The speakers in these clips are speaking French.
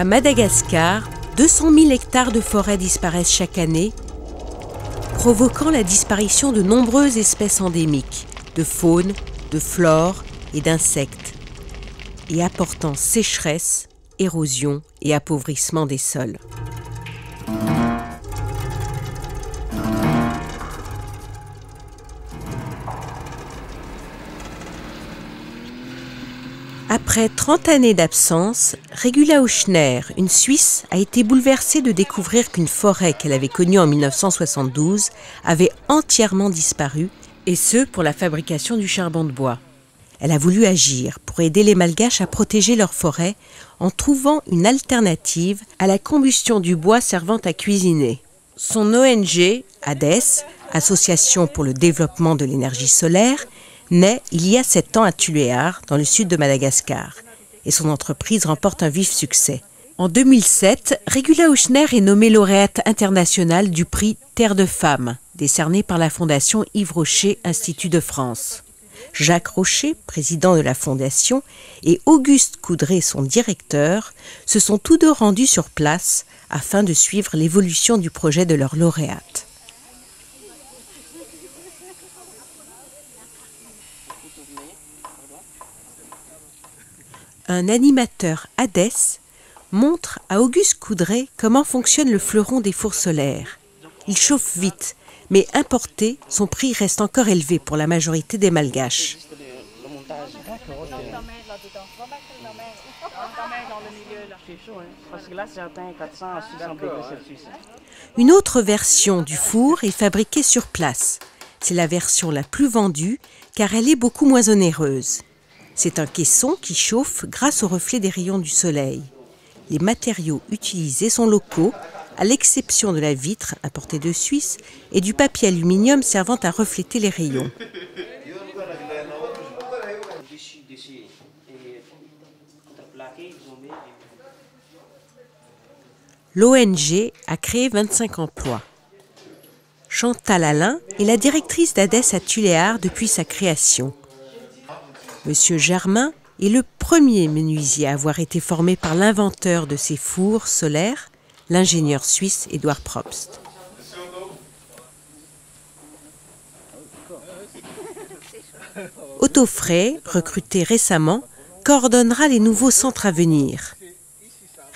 À Madagascar, 200 000 hectares de forêt disparaissent chaque année, provoquant la disparition de nombreuses espèces endémiques, de faune, de flore et d'insectes, et apportant sécheresse, érosion et appauvrissement des sols. Après 30 années d'absence, Regula Auchner, une Suisse, a été bouleversée de découvrir qu'une forêt qu'elle avait connue en 1972 avait entièrement disparu, et ce pour la fabrication du charbon de bois. Elle a voulu agir pour aider les Malgaches à protéger leur forêt en trouvant une alternative à la combustion du bois servant à cuisiner. Son ONG, ADES, Association pour le développement de l'énergie solaire, naît il y a sept ans à Tuléar, dans le sud de Madagascar, et son entreprise remporte un vif succès. En 2007, Regula Ouchner est nommée lauréate internationale du prix Terre de Femmes, décerné par la Fondation Yves Rocher Institut de France. Jacques Rocher, président de la Fondation, et Auguste Coudray, son directeur, se sont tous deux rendus sur place afin de suivre l'évolution du projet de leur lauréate. Un animateur Hadès montre à Auguste Coudray comment fonctionne le fleuron des fours solaires. Il chauffe vite, mais importé, son prix reste encore élevé pour la majorité des malgaches. Une autre version du four est fabriquée sur place. C'est la version la plus vendue car elle est beaucoup moins onéreuse. C'est un caisson qui chauffe grâce au reflet des rayons du soleil. Les matériaux utilisés sont locaux, à l'exception de la vitre importée de Suisse et du papier aluminium servant à refléter les rayons. L'ONG a créé 25 emplois. Chantal Alain est la directrice d'ADES à Tuléar depuis sa création. Monsieur Germain est le premier menuisier à avoir été formé par l'inventeur de ces fours solaires, l'ingénieur suisse Édouard Probst. Otto Frey, recruté récemment, coordonnera les nouveaux centres à venir.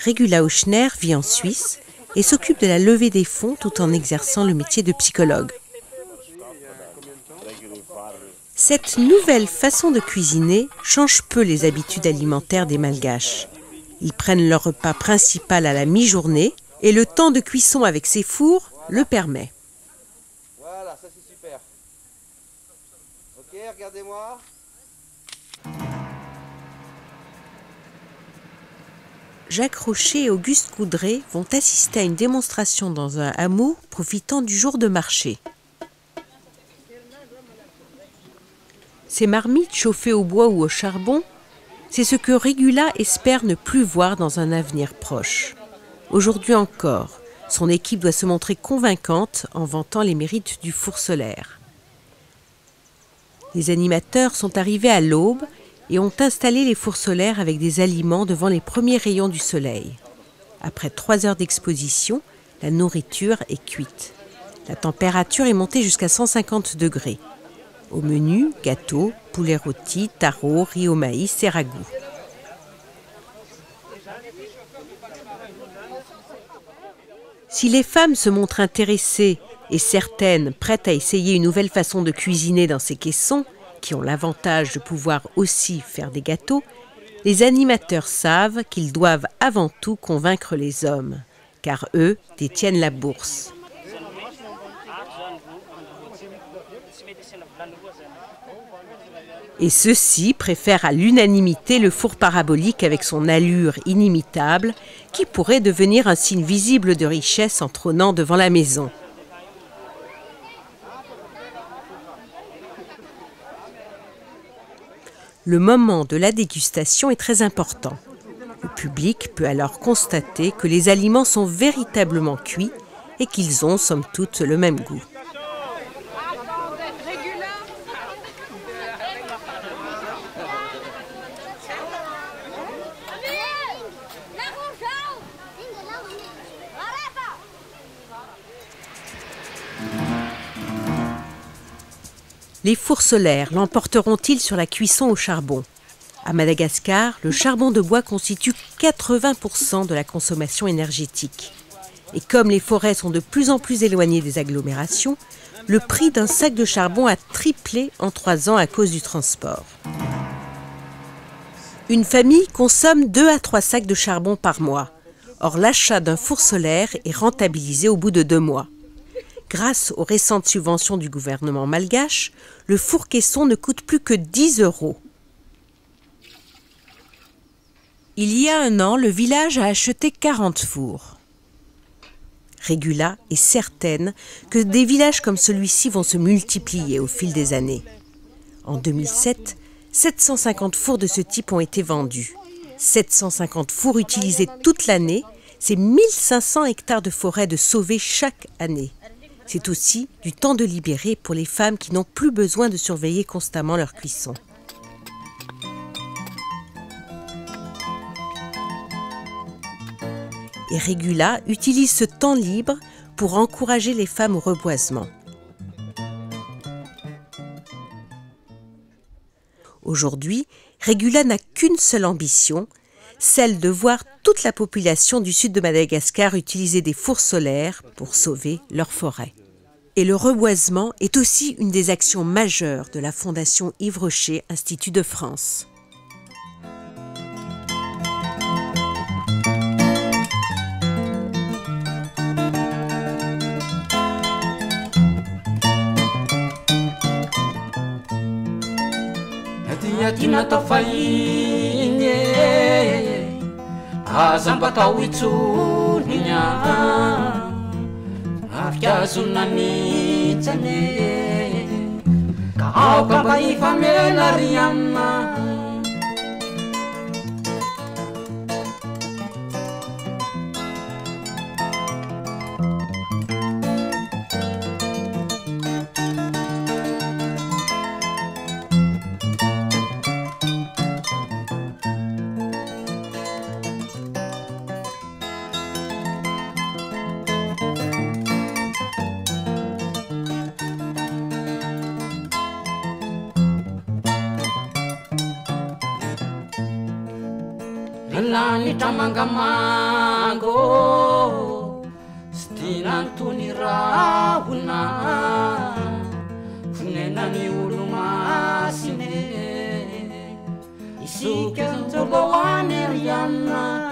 Regula Auchner vit en Suisse et s'occupe de la levée des fonds tout en exerçant le métier de psychologue. Cette nouvelle façon de cuisiner change peu les habitudes alimentaires des Malgaches. Ils prennent leur repas principal à la mi-journée et le temps de cuisson avec ces fours le permet. Voilà, ça c'est super. Ok, regardez-moi. Jacques Rocher et Auguste Coudray vont assister à une démonstration dans un hameau profitant du jour de marché. Ces marmites chauffées au bois ou au charbon, c'est ce que Regula espère ne plus voir dans un avenir proche. Aujourd'hui encore, son équipe doit se montrer convaincante en vantant les mérites du four solaire. Les animateurs sont arrivés à l'aube et ont installé les fours solaires avec des aliments devant les premiers rayons du soleil. Après trois heures d'exposition, la nourriture est cuite. La température est montée jusqu'à 150 degrés. Au menu, gâteau, poulet rôti, taro, riz au maïs et ragoût. Si les femmes se montrent intéressées et certaines prêtes à essayer une nouvelle façon de cuisiner dans ces caissons, qui ont l'avantage de pouvoir aussi faire des gâteaux, les animateurs savent qu'ils doivent avant tout convaincre les hommes, car eux détiennent la bourse. Et ceux-ci préfèrent à l'unanimité le four parabolique avec son allure inimitable, qui pourrait devenir un signe visible de richesse en trônant devant la maison. Le moment de la dégustation est très important. Le public peut alors constater que les aliments sont véritablement cuits et qu'ils ont somme toute le même goût. Les fours solaires l'emporteront-ils sur la cuisson au charbon? À Madagascar, le charbon de bois constitue 80% de la consommation énergétique. Et comme les forêts sont de plus en plus éloignées des agglomérations, le prix d'un sac de charbon a triplé en trois ans à cause du transport. Une famille consomme 2 à 3 sacs de charbon par mois. Or, l'achat d'un four solaire est rentabilisé au bout de deux mois. Grâce aux récentes subventions du gouvernement malgache, le four caisson ne coûte plus que 10 euros. Il y a un an, le village a acheté 40 fours. Régula est certaine que des villages comme celui-ci vont se multiplier au fil des années. En 2007, 750 fours de ce type ont été vendus. 750 fours utilisés toute l'année, c'est 1500 hectares de forêt de sauvés chaque année. C'est aussi du temps de libérer pour les femmes qui n'ont plus besoin de surveiller constamment leur cuisson. Et Régula utilise ce temps libre pour encourager les femmes au reboisement. Aujourd'hui, Régula n'a qu'une seule ambition, celle de voir toute la population du sud de Madagascar utiliser des fours solaires pour sauver leurs forêts. Et le reboisement est aussi une des actions majeures de la Fondation Yves Rocher Institut de France. azampatao itsolina afikaazona mitsane ka aoka mba hifamena ry amina lanitra mangamango sy dinantony rahona. Fonenany olo masine isika joloany rianna